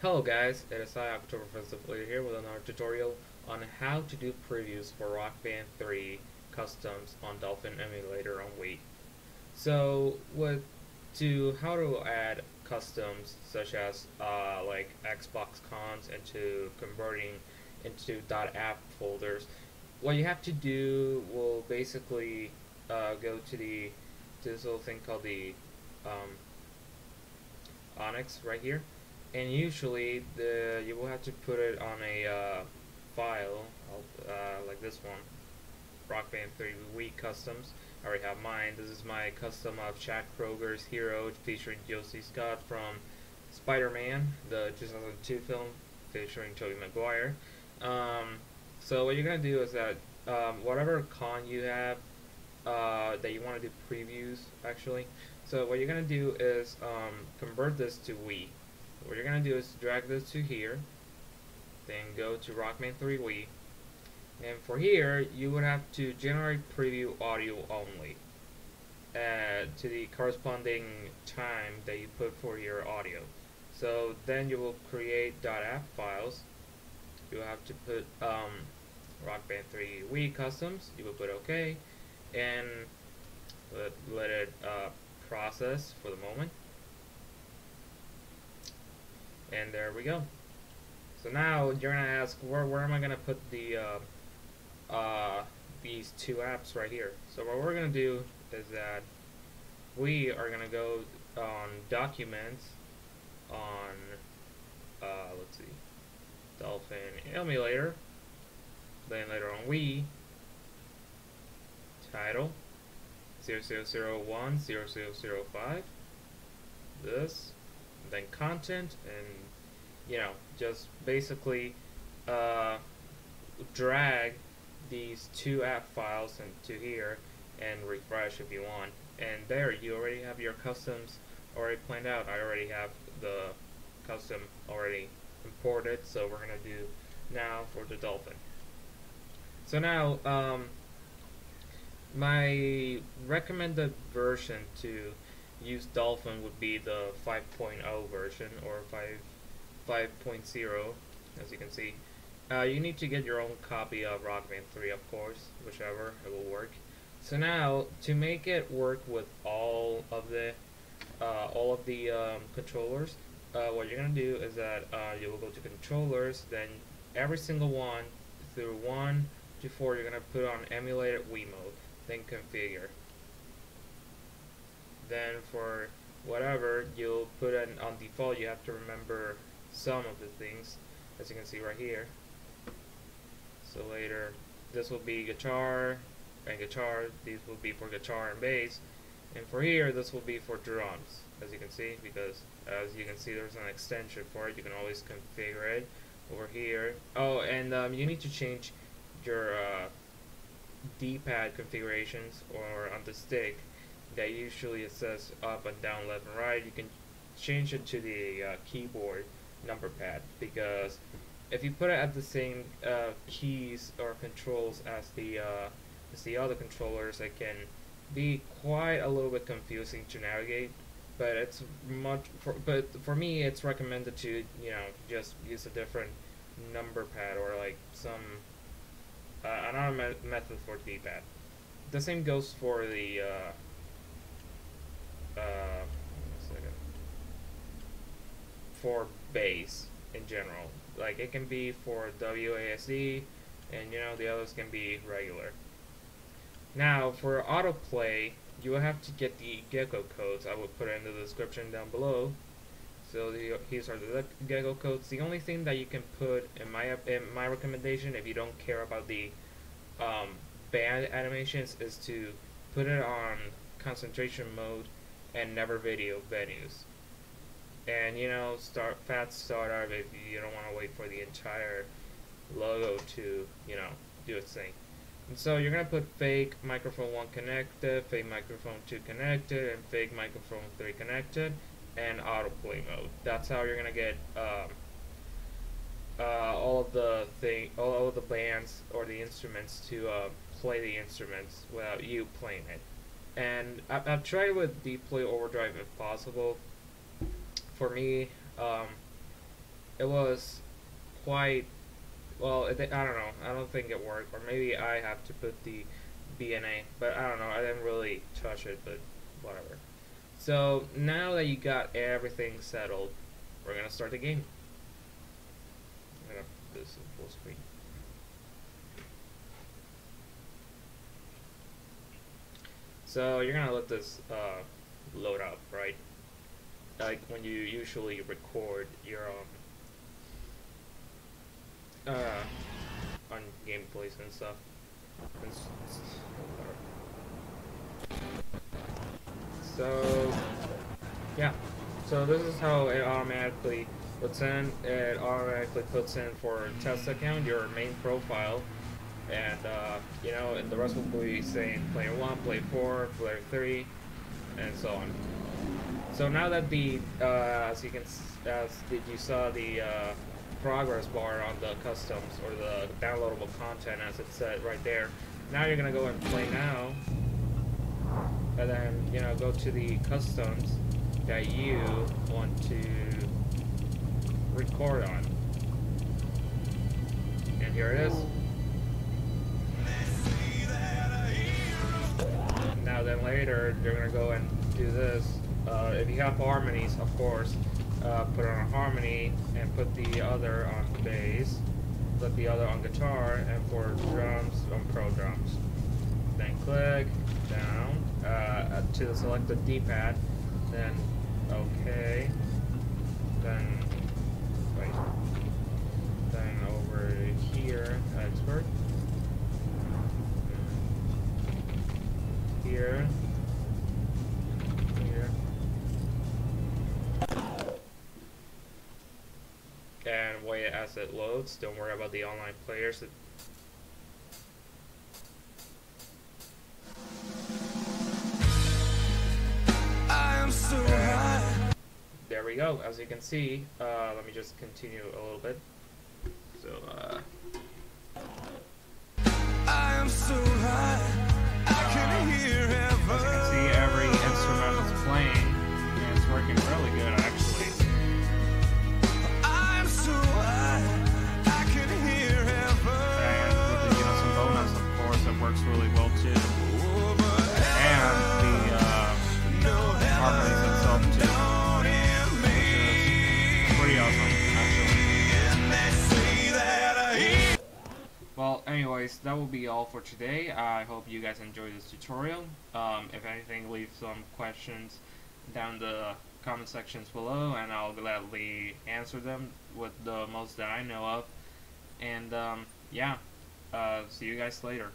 Hello guys, it is I, October Player here with another tutorial on how to do previews for Rock Band 3 customs on Dolphin Emulator on Wii. So, with to how to add customs such as uh, like Xbox cons into converting into .app folders, what you have to do will basically uh, go to the to this little thing called the um, Onyx right here and usually the you will have to put it on a uh, file uh, like this one. Rock Band 3 Wii Customs. I already have mine. This is my custom of Chad Kroeger's Hero featuring C. Scott from Spider-Man the 2002 film featuring Tobey Maguire. Um, so what you're gonna do is that um, whatever con you have uh, that you want to do previews actually. So what you're gonna do is um, convert this to Wii what you're going to do is drag this to here, then go to Rock Band 3 Wii, and for here, you would have to generate preview audio only uh, to the corresponding time that you put for your audio. So then you will create .app files. You have to put um, Rock Band 3 Wii customs. You will put OK, and let, let it uh, process for the moment and there we go. So now you're gonna ask where, where am I gonna put the uh, uh, these two apps right here? So what we're gonna do is that we are gonna go on documents on uh, let's see Dolphin emulator. Then later on Wii title 0001 0005 this then content and you know just basically uh, drag these two app files into here and refresh if you want. And there you already have your customs already planned out. I already have the custom already imported so we're gonna do now for the dolphin. So now um, my recommended version to use Dolphin would be the 5.0 version or 5 5.0 as you can see. Uh, you need to get your own copy of Rock Band 3 of course whichever it will work. So now to make it work with all of the uh, all of the um, controllers uh, what you're gonna do is that uh, you will go to controllers then every single one through 1 to 4 you're gonna put on emulated Wii mode then configure then for whatever you'll put in on default you have to remember some of the things as you can see right here. So later this will be guitar and guitar these will be for guitar and bass. And for here this will be for drums as you can see because as you can see there's an extension for it. You can always configure it over here. Oh and um, you need to change your uh, d-pad configurations or on the stick that usually it says up and down, left and right, you can change it to the uh, keyboard number pad because if you put it at the same uh, keys or controls as the uh, as the other controllers, it can be quite a little bit confusing to navigate. But it's much for but for me, it's recommended to you know just use a different number pad or like some uh, another me method for D-pad. The same goes for the uh, for base in general. Like it can be for WASD, and you know the others can be regular. Now for autoplay, you will have to get the gecko codes. I will put it in the description down below. So the, these are the gecko codes. The only thing that you can put in my in my recommendation, if you don't care about the um, band animations, is to put it on concentration mode and never video venues. And you know, start fast startup if you don't want to wait for the entire logo to, you know, do its thing. And so you're gonna put fake microphone one connected, fake microphone two connected, and fake microphone three connected, and autoplay mode. That's how you're gonna get um, uh, all of the thing, all of the bands or the instruments to uh, play the instruments without you playing it and I, have tried with Deploy Overdrive if possible. For me, um, it was quite well. It, I don't know. I don't think it worked, or maybe I have to put the BNA, but I don't know. I didn't really touch it, but whatever. So now that you got everything settled, we're gonna start the game. I'm this full screen. So you're gonna let this uh, load up, right? Like when you usually record your um, uh, on gameplays and stuff. So yeah, so this is how it automatically puts in. It automatically puts in for test account your main profile and uh, you know, and the rest will be saying player one, player four, player three, and so on. So now that the, uh, as you can, as you saw the uh, progress bar on the customs or the downloadable content as it said right there, now you're gonna go and play now, and then you know go to the customs that you want to record on, and here it is. Later, you're gonna go and do this. Uh, if you have harmonies, of course, uh, put on a harmony and put the other on bass, put the other on guitar, and for drums, on pro drums. Then click down uh, to select the D-pad, then OK, then wait, then over here, expert. As it loads. Don't worry about the online players. So there we go. As you can see, uh, let me just continue a little bit. So, uh, I am so high. That will be all for today. I hope you guys enjoyed this tutorial. Um, if anything, leave some questions down the comment sections below, and I'll gladly answer them with the most that I know of. And um, yeah, uh, see you guys later.